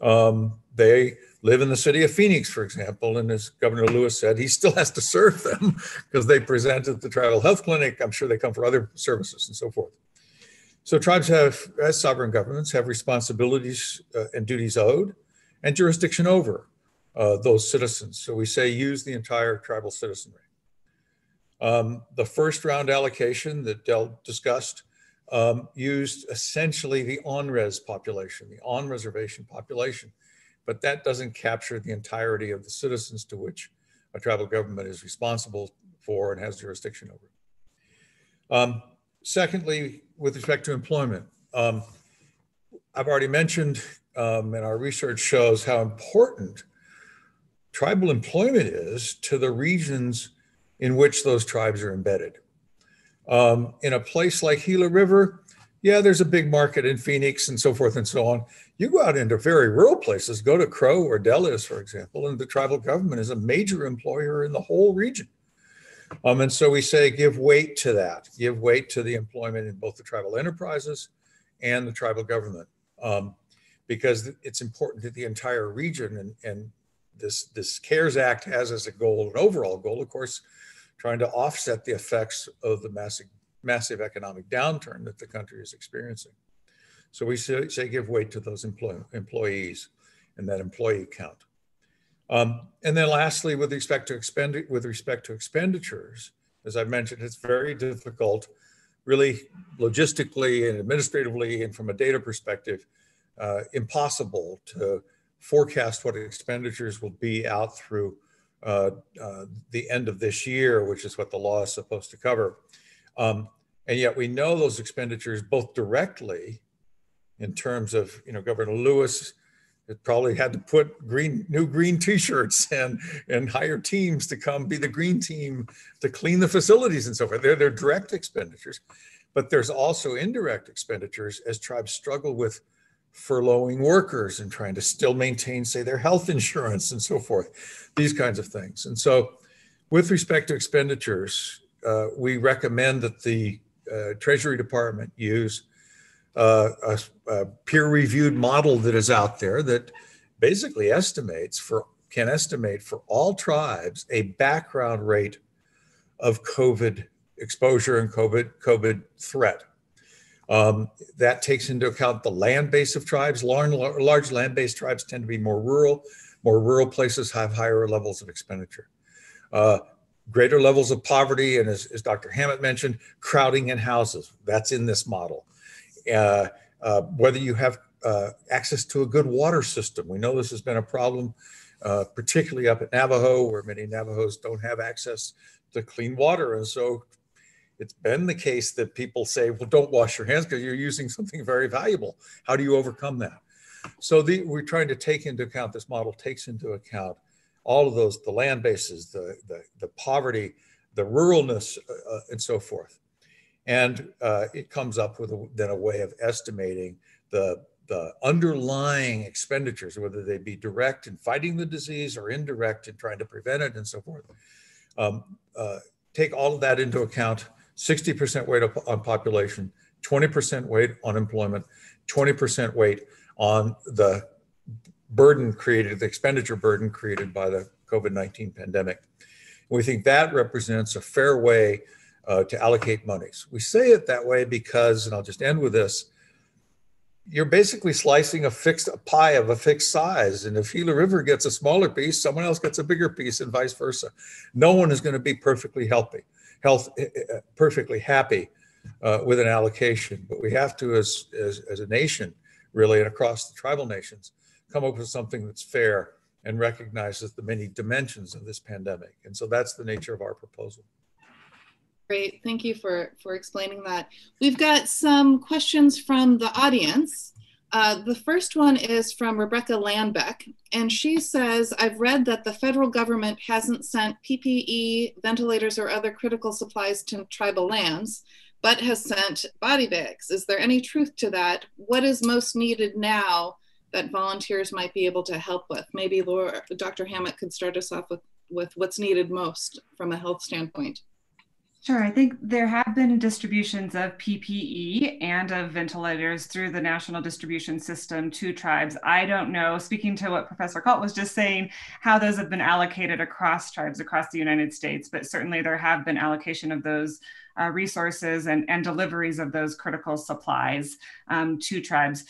Um, they live in the city of Phoenix, for example, and as Governor Lewis said, he still has to serve them [laughs] because they present at the tribal health clinic. I'm sure they come for other services and so forth. So tribes have, as sovereign governments, have responsibilities uh, and duties owed and jurisdiction over uh, those citizens. So we say use the entire tribal citizenry. Um, the first round allocation that Del discussed um, used essentially the on-res population, the on-reservation population, but that doesn't capture the entirety of the citizens to which a tribal government is responsible for and has jurisdiction over. Um, secondly, with respect to employment, um, I've already mentioned, um, and our research shows how important tribal employment is to the regions in which those tribes are embedded. Um, in a place like Gila River, yeah, there's a big market in Phoenix and so forth and so on. You go out into very rural places, go to Crow or Delis, for example, and the tribal government is a major employer in the whole region. Um, and so we say give weight to that, give weight to the employment in both the tribal enterprises and the tribal government, um, because it's important to the entire region. And, and this, this CARES Act has as a goal, an overall goal, of course, trying to offset the effects of the massive, massive economic downturn that the country is experiencing. So we say, say give weight to those employ, employees and that employee count. Um, and then lastly, with respect to expend with respect to expenditures, as I mentioned, it's very difficult, really logistically and administratively and from a data perspective, uh, impossible to forecast what expenditures will be out through uh, uh, the end of this year, which is what the law is supposed to cover. Um, and yet we know those expenditures both directly in terms of, you know, Governor Lewis it probably had to put green new green t-shirts and and hire teams to come be the green team to clean the facilities and so forth. They're, they're direct expenditures, but there's also indirect expenditures as tribes struggle with furloughing workers and trying to still maintain, say, their health insurance and so forth, these kinds of things. And so, with respect to expenditures, uh, we recommend that the uh, Treasury Department use uh, a, a peer-reviewed model that is out there that basically estimates for can estimate for all tribes a background rate of COVID exposure and COVID COVID threat. Um, that takes into account the land base of tribes. Large, large land based tribes tend to be more rural. More rural places have higher levels of expenditure. Uh, greater levels of poverty, and as, as, Dr. Hammitt mentioned, crowding in houses. That's in this model. Uh, uh, whether you have uh, access to a good water system. We know this has been a problem, uh, particularly up at Navajo, where many Navajos don't have access to clean water. And so it's been the case that people say, well, don't wash your hands because you're using something very valuable. How do you overcome that? So the, we're trying to take into account, this model takes into account all of those, the land bases, the, the, the poverty, the ruralness, uh, uh, and so forth. And uh, it comes up with a, then a way of estimating the, the underlying expenditures, whether they be direct in fighting the disease or indirect in trying to prevent it and so forth. Um, uh, take all of that into account 60% weight on population, 20% weight on employment, 20% weight on the burden created, the expenditure burden created by the COVID 19 pandemic. we think that represents a fair way uh, to allocate monies. We say it that way because, and I'll just end with this you're basically slicing a fixed a pie of a fixed size. And if Gila River gets a smaller piece, someone else gets a bigger piece, and vice versa. No one is going to be perfectly healthy health eh, eh, eh, perfectly happy uh, with an allocation, but we have to, as, as, as a nation, really, and across the tribal nations, come up with something that's fair and recognizes the many dimensions of this pandemic. And so that's the nature of our proposal. Great, thank you for, for explaining that. We've got some questions from the audience. Uh, the first one is from Rebecca Landbeck, and she says, I've read that the federal government hasn't sent PPE, ventilators, or other critical supplies to tribal lands, but has sent body bags. Is there any truth to that? What is most needed now that volunteers might be able to help with? Maybe Laura, Dr. Hammitt could start us off with, with what's needed most from a health standpoint. Sure. I think there have been distributions of PPE and of ventilators through the national distribution system to tribes. I don't know, speaking to what Professor Kalt was just saying, how those have been allocated across tribes across the United States, but certainly there have been allocation of those uh, resources and, and deliveries of those critical supplies um, to tribes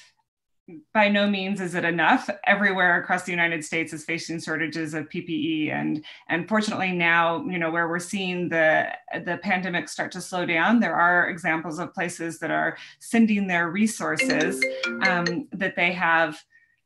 by no means is it enough. Everywhere across the United States is facing shortages of PPE, and and fortunately now, you know, where we're seeing the the pandemic start to slow down, there are examples of places that are sending their resources um, that they have.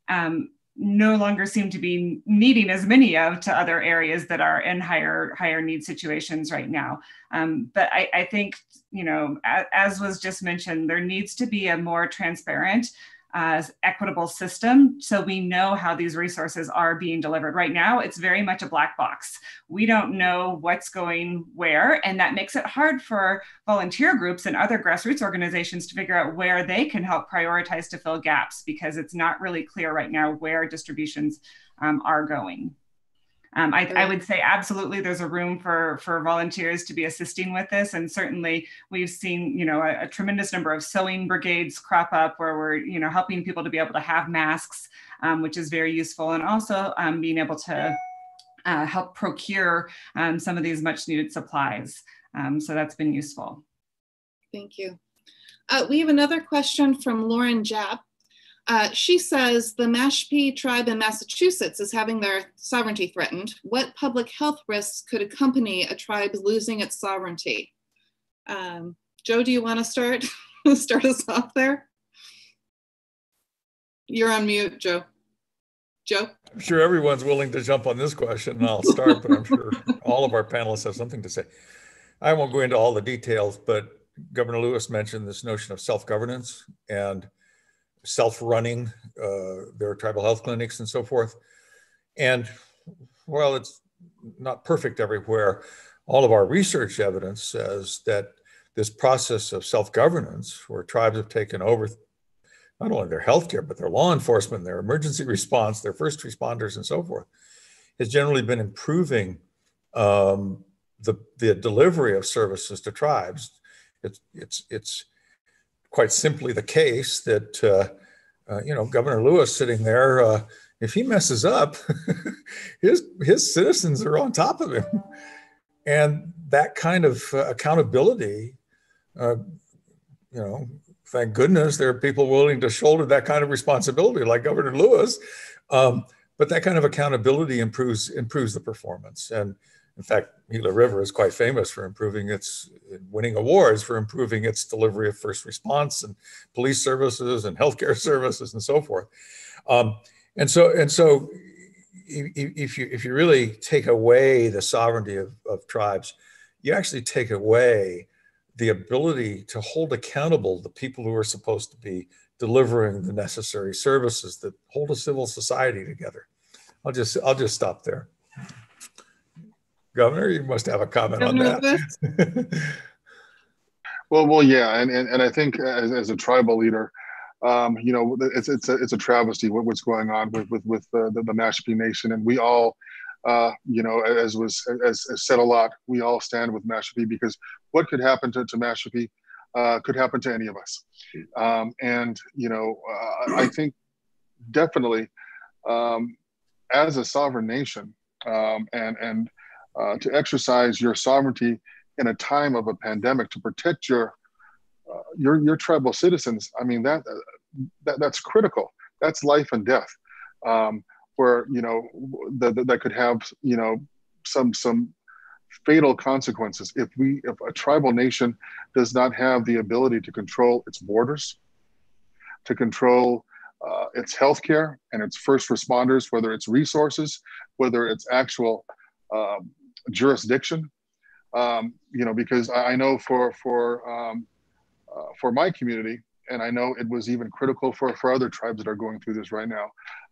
Um, no longer seem to be needing as many of to other areas that are in higher higher need situations right now. Um, but I, I, think you know, as, as was just mentioned, there needs to be a more transparent uh, equitable system so we know how these resources are being delivered. Right now, it's very much a black box. We don't know what's going where, and that makes it hard for volunteer groups and other grassroots organizations to figure out where they can help prioritize to fill gaps because it's not really clear right now where distributions um, are going. Um, I, I, would say absolutely there's a room for for volunteers to be assisting with this and certainly we've seen you know a, a, tremendous number of sewing brigades crop up where we're you know helping people to be able to have masks um, which is very useful and also um, being able to uh, help procure um, some of these much needed supplies. Um, so that's been useful. Thank you. Uh, we have another question from lauren japp uh, she says the Mashpee tribe in Massachusetts is having their sovereignty threatened. What public health risks could accompany a tribe losing its sovereignty? Um, Joe, do you want to start [laughs] start us off there? You're on mute, Joe. Joe? I'm sure everyone's willing to jump on this question, and I'll start, but I'm sure [laughs] all of our panelists have something to say. I won't go into all the details, but Governor Lewis mentioned this notion of self-governance and self-running uh, their tribal health clinics and so forth. And while it's not perfect everywhere, all of our research evidence says that this process of self-governance, where tribes have taken over not only their healthcare, but their law enforcement, their emergency [laughs] response, their first responders, and so forth, has generally been improving um, the, the delivery of services to tribes. It's, it's, it's quite simply the case that uh, uh, you know Governor Lewis sitting there, uh, if he messes up, [laughs] his his citizens are on top of him, and that kind of uh, accountability, uh, you know, thank goodness there are people willing to shoulder that kind of responsibility, like Governor Lewis. Um, but that kind of accountability improves improves the performance and in fact, Gila River is quite famous for improving its winning awards for improving its delivery of first response and police services and healthcare [laughs] services and so forth. Um, and so and so, if you if you really take away the sovereignty of, of tribes, you actually take away the ability to hold accountable the people who are supposed to be delivering the necessary services that hold a civil society together. I'll just I'll just stop there. Governor, you must have a comment Governor on that. [laughs] well, well, yeah, and, and and I think as, as a tribal leader, um, you know, it's it's a it's a travesty what, what's going on with with with the, the, the Mashpee Nation, and we all, uh, you know, as was as, as, said a lot, we all stand with Mashpee because what could happen to to Mashpee uh, could happen to any of us, um, and you know, uh, I think definitely um, as a sovereign nation, um, and and uh, to exercise your sovereignty in a time of a pandemic to protect your uh, your your tribal citizens. I mean that, uh, that that's critical. That's life and death. Um, where you know that that could have you know some some fatal consequences if we if a tribal nation does not have the ability to control its borders to control uh, its healthcare and its first responders whether it's resources whether it's actual um, jurisdiction. Um, you know, because I, know for for um, uh, for my community, and I know it was even critical for for other tribes that are going through this right now.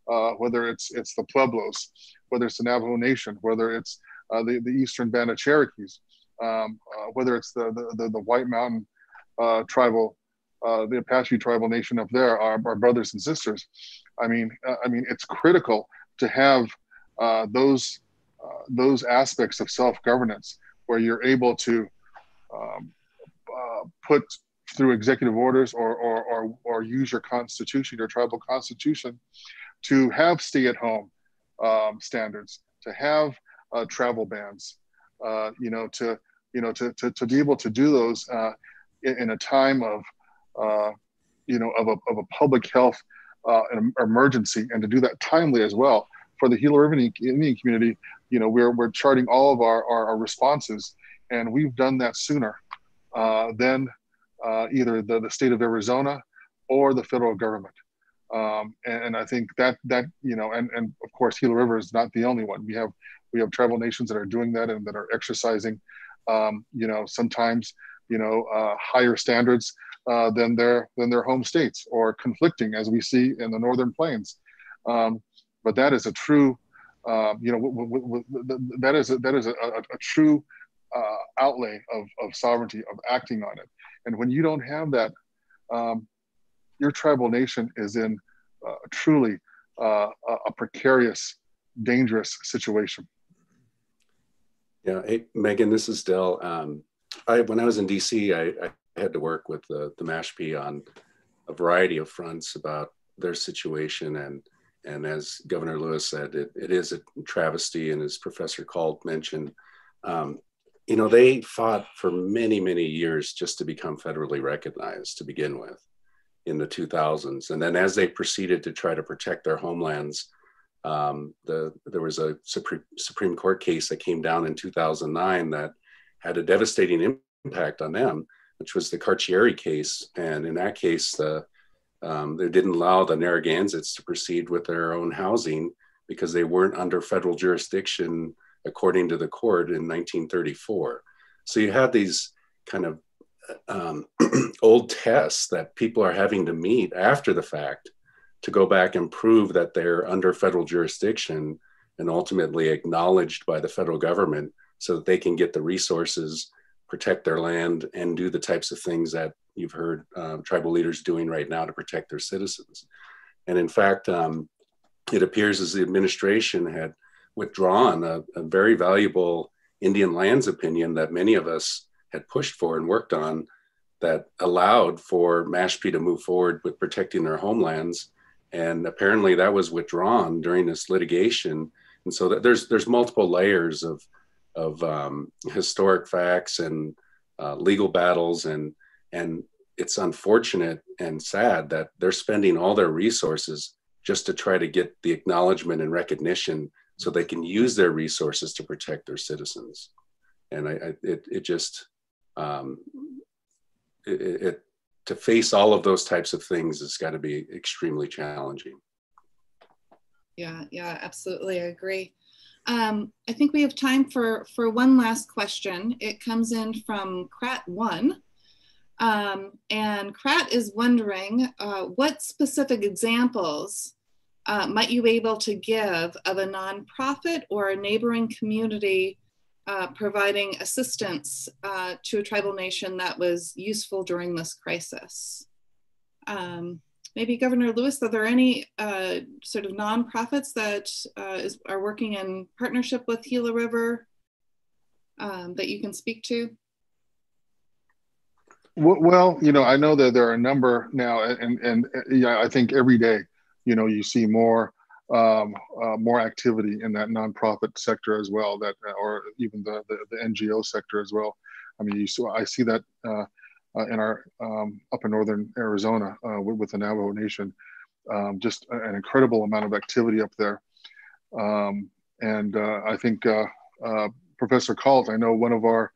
Uh, whether it's it's the Pueblos, whether it's the Navajo Nation, whether it's uh, the the Eastern Band of Cherokees, um, uh, whether it's the the, the, the White Mountain uh, tribal, uh, the Apache tribal nation up there, our, our brothers and sisters. I mean, I mean, it's critical to have those those aspects of self-governance where you're able to um, uh, put through executive orders or, or, or, or, use your constitution, your tribal constitution, to have stay at home um, standards, to have uh, travel bans, uh, you know, to, you know, to, to, to be able to do those uh, in, in, a time of, uh, you know, of a, of a public health emergency and to do that timely as well. For the Gila River Indian community, you know, we're, we're charting all of our, our, our responses and we've done that sooner uh, than uh, either the, the state of Arizona or the federal government. Um, and, and, I think that that you know, and and of course, Gila River is not the only one. We have we have tribal nations that are doing that and that are exercising, um, you know, sometimes you know uh, higher standards uh, than their than their home states or conflicting, as we see in the northern plains. Um, but that is a true, um, you know, w- w- w- that is a, that is a, a, a true uh, outlay of, of sovereignty of acting on it. And when you don't have that, um, your tribal nation is in uh, truly uh, a precarious, dangerous situation. Yeah, hey, Megan, this is Del. Um, I, when I was in DC, I, I had to work with the, the Mashpee on a variety of fronts about their situation. And, and as Governor Lewis said, it, it is a travesty. And as Professor Kalt mentioned, um, you know, they fought for many, many years just to become federally recognized to begin with in the 2000s. And then as they proceeded to try to protect their homelands, um, the, there was a Supreme, Supreme Court case that came down in 2009 that had a devastating impact on them, which was the Carcieri case. And in that case, the, um, they didn't allow the Narragansetts to proceed with their own housing because they weren't under federal jurisdiction according to the court in 1934. So you have these kind of um, [clears throat] old tests that people are having to meet after the fact to go back and prove that they're under federal jurisdiction and ultimately acknowledged by the federal government so that they can get the resources, protect their land, and do the types of things that you've heard uh, tribal leaders doing right now to protect their citizens. And in fact, um, it appears as the administration had withdrawn a, a very valuable Indian lands opinion that many of us had pushed for and worked on that allowed for Mashpee to move forward with protecting their homelands. And apparently that was withdrawn during this litigation. And so there's there's multiple layers of of um, historic facts and uh, legal battles and and it's unfortunate and sad that they're spending all their resources just to try to get the acknowledgement and recognition so they can use their resources to protect their citizens. And I, I it, it just, um, it, it, to face all of those types of things has got to be extremely challenging. Yeah, yeah, absolutely. I agree. Um, I think we have time for, for one last question. It comes in from Krat1. Um, and Krat is wondering uh, what specific examples uh, might you be able to give of a nonprofit or a neighboring community uh, providing assistance uh, to a tribal nation that was useful during this crisis? Um, maybe Governor Lewis, are there any uh, sort of nonprofits that uh, is, are working in partnership with Gila River um, that you can speak to? Well, you know, I know that there are a number now, and and, and yeah, I think every day you know you see more um, uh, more activity in that nonprofit sector as well that or even the, the, the ngo sector as well i mean you saw i see that uh, uh, in our um, up in northern arizona uh, with, with, the navajo nation um, just an incredible amount of activity up there um, and uh, i think uh, professor Kalt, i know one of our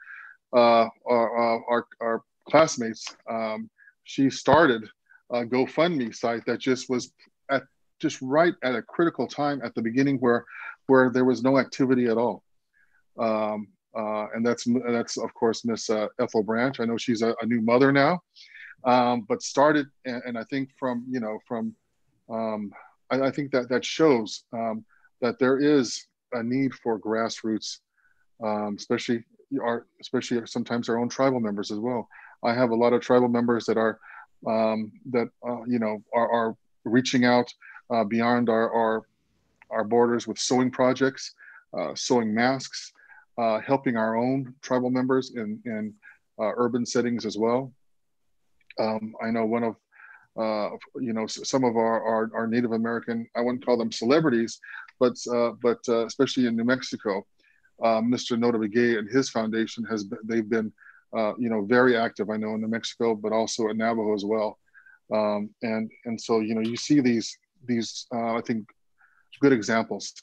our, our, our, classmates um, she started a GoFundMe site that just was at just right at a critical time at the beginning where where there was no activity at all. Um, uh, and that's that's of course Miss uh, Ethel Branch. I know she's a, a new mother now, um, but started and, and, I think from you know from um, I, I, think that that shows um, that there is a need for grassroots, um, especially our especially sometimes our own tribal members as well. I have a lot of tribal members that are um, that uh, you know are, are reaching out uh, beyond our, our, our borders with sewing projects, uh, sewing masks, uh, helping our own tribal members in, in uh, urban settings as well. Um, I know one of, uh, you know, some of our, our, our, Native American, I wouldn't call them celebrities, but, uh, but uh, especially in New Mexico, Mr. Notah Begay and his foundation has been, they've been, you know, very active, I know in New Mexico, but also in Navajo as well. Um, and, and so, you know, you see these, these I think, good examples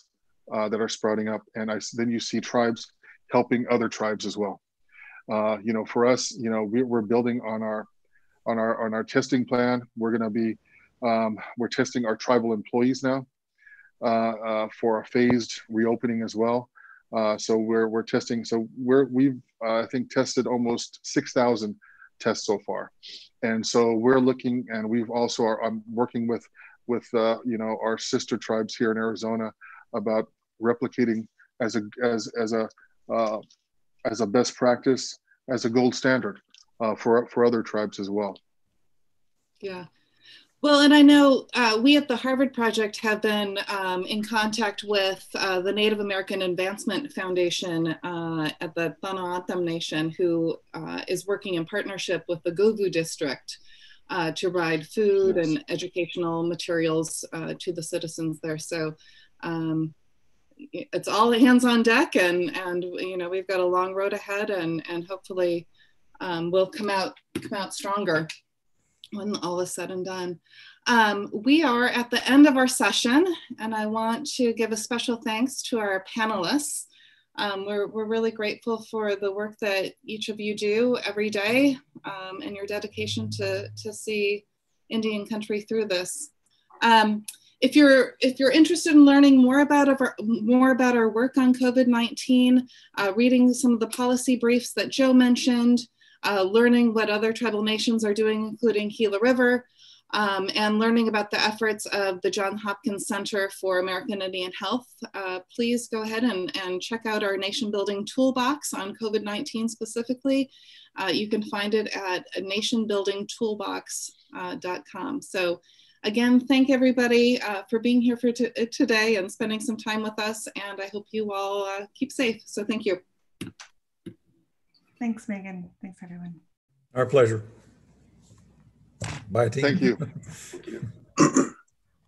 uh, that are sprouting up. And I, then you see tribes helping other tribes as well. Uh, you know, for us, you know, we, are building on our on our on our testing plan. We're going to be um, we're testing our tribal employees now uh, uh, for a phased reopening as well. Uh, so we're we're testing. So we're we've uh, I think tested almost six thousand tests so far, and so we're looking and we've also are I'm working with with you know our sister tribes here in Arizona about replicating as a as as a uh, as a best practice, as a gold standard uh, for for other tribes as well. Yeah. Well, and I know uh, we at the Harvard Project have been um, in contact with uh, the Native American Advancement Foundation uh, at the Tohono O'odham Nation, who uh, is working in partnership with the Gu Vo District uh, to provide food yes. and educational materials uh, to the citizens there. So um, it's all hands on deck and and you know we've got a long road ahead and and hopefully um, we'll come out come out stronger when all is said and done. Um, we are at the end of our session and i want to give a special thanks to our panelists. Um, we're, we're really grateful for the work that each of you do every day um, and your dedication to, to see indian country through this. Um, if you're if you're interested in learning more about our more about our work on COVID-19, uh, reading some of the policy briefs that Joe mentioned, uh, learning what other tribal nations are doing, including Gila River, um, and learning about the efforts of the John Hopkins Center for American Indian Health, uh, please go ahead and, and check out our nation building toolbox on COVID-19 specifically. Uh, you can find it at nationbuildingtoolbox.com. Uh, so Again, thank everybody uh, for being here for today and spending some time with us. And I hope you all uh, keep safe. So thank you. Thanks, Megan. Thanks, everyone. Our pleasure. Bye, team. Thank you. thank [laughs] you.